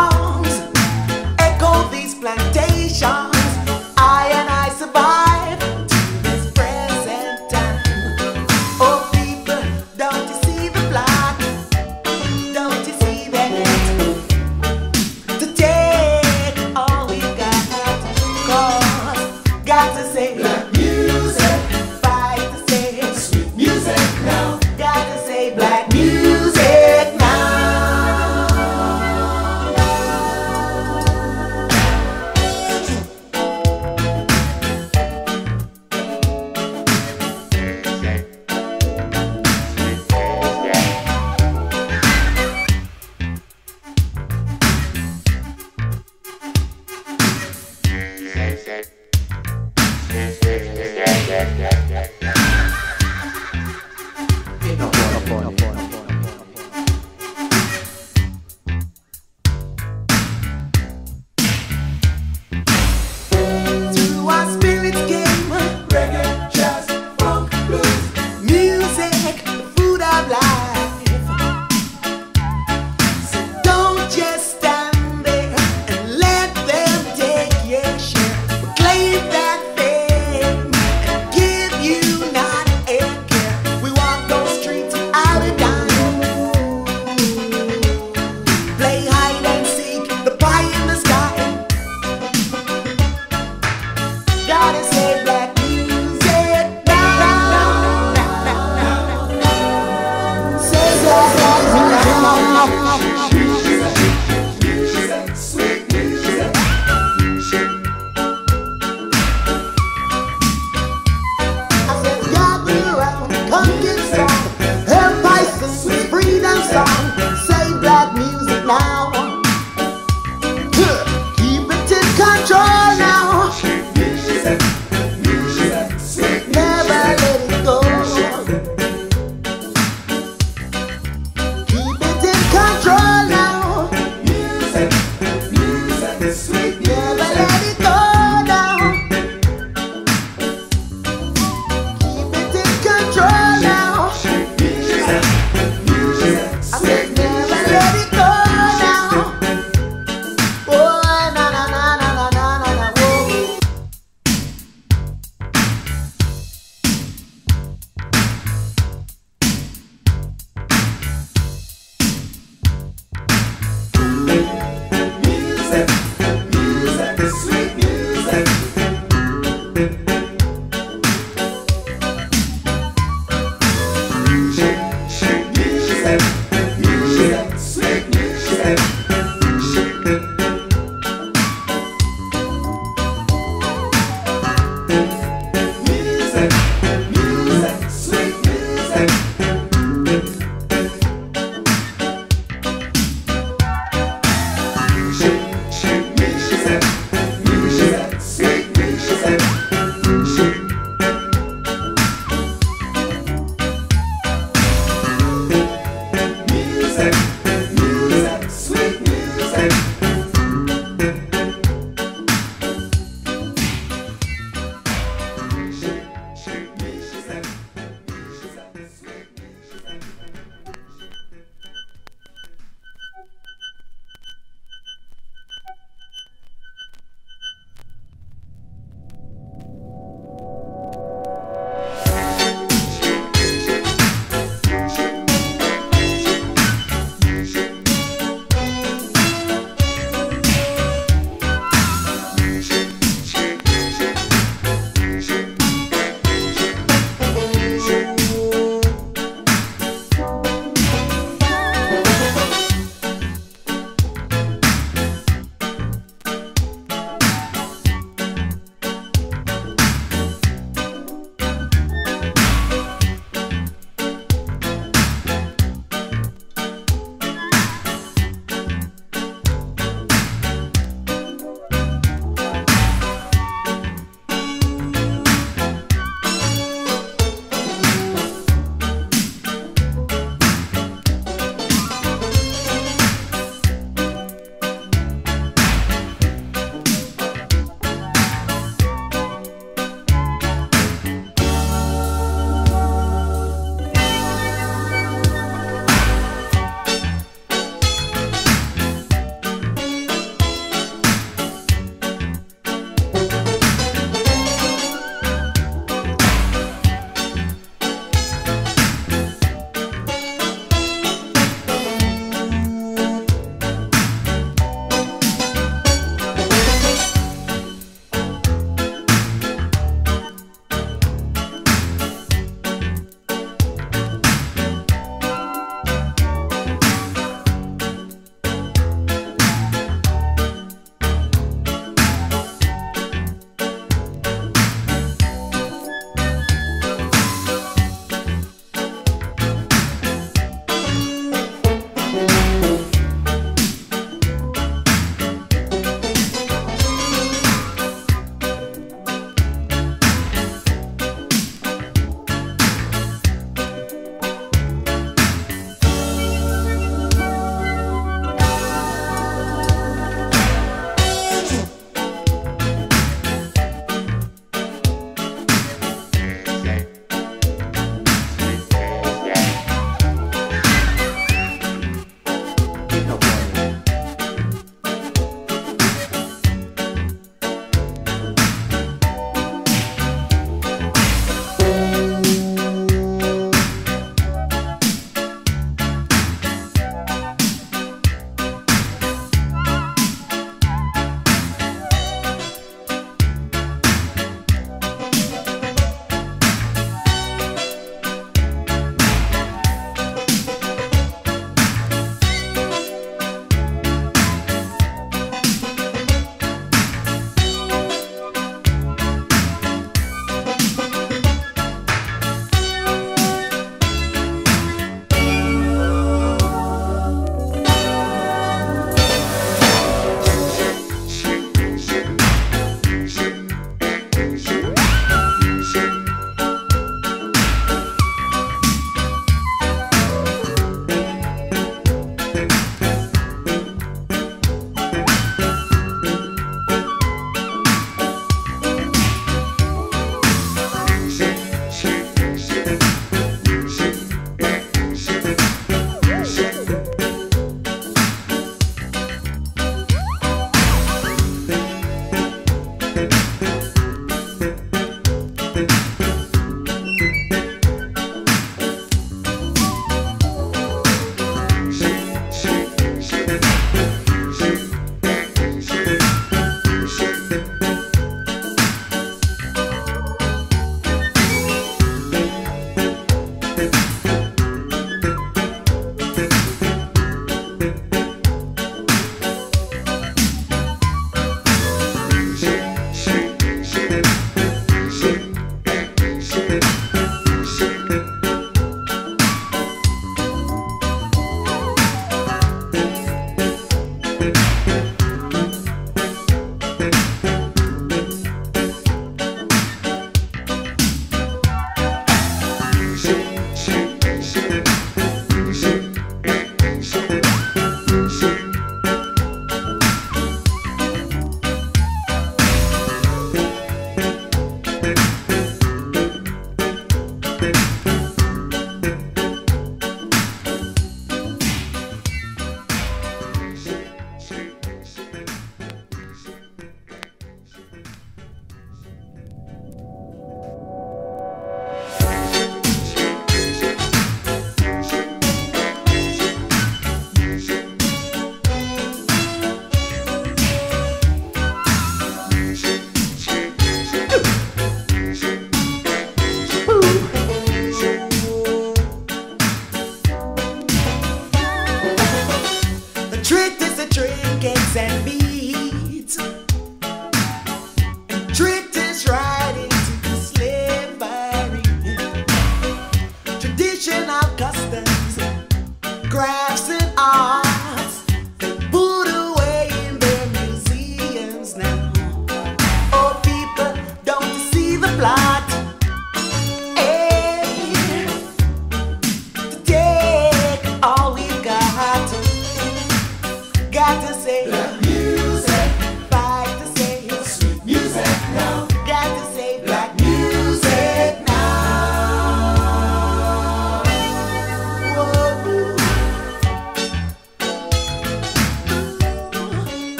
songs echo these plantations.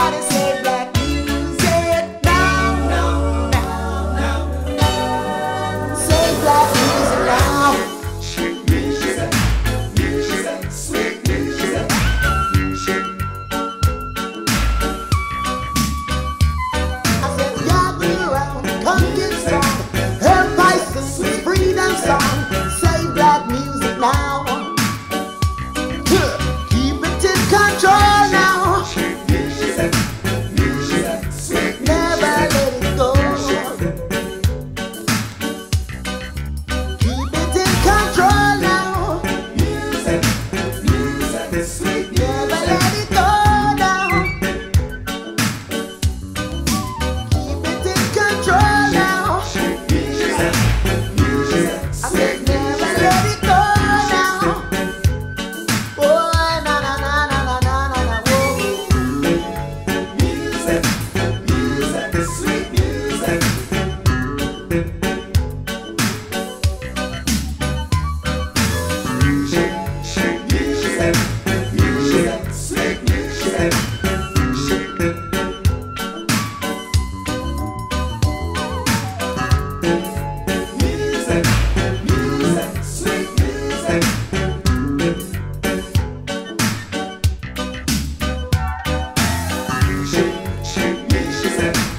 everybody say step.